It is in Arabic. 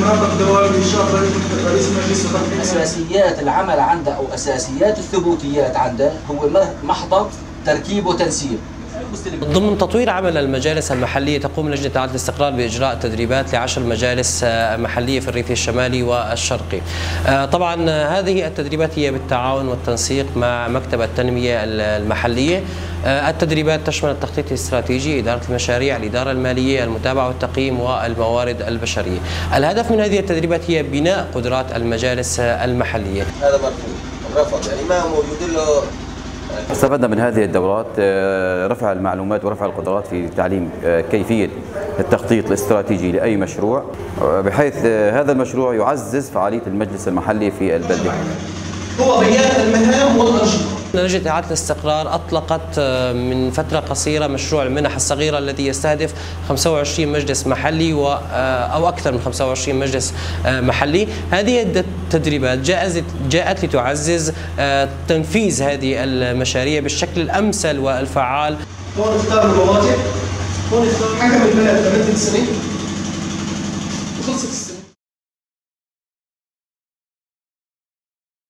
مناطق دوائر إنشاء رئيس المجلس أساسيات العمل عنده أو أساسيات الثبوتيات عنده هو محضر تركيب وتنسيق. ضمن تطوير عمل المجالس المحلية تقوم لجنة إعادة الاستقرار بإجراء تدريبات لعشر مجالس محلية في الريف الشمالي والشرقي طبعا هذه التدريبات هي بالتعاون والتنسيق مع مكتب التنمية المحلية التدريبات تشمل التخطيط الاستراتيجي، إدارة المشاريع، الإدارة المالية، المتابعة والتقييم والموارد البشرية. الهدف من هذه التدريبات هي بناء قدرات المجالس المحلية. هذا مرفوض رفض يعني ما موجود له استفدنا من هذه الدورات رفع المعلومات ورفع القدرات في تعليم كيفية التخطيط الاستراتيجي لأي مشروع بحيث هذا المشروع يعزز فعالية المجلس المحلي في البلدة. هو غياب المهام والأنشطة. لجنة إعادة الاستقرار أطلقت من فترة قصيرة مشروع المنح الصغيرة الذي يستهدف 25 مجلس محلي و أو أكثر من 25 مجلس محلي. هذه التدريبات جاءت جاءت لتعزز تنفيذ هذه المشاريع بالشكل الأمثل والفعال. هون اختار الرواتب هون اختار حكم البلد لمدة سنة وخلصت السنة.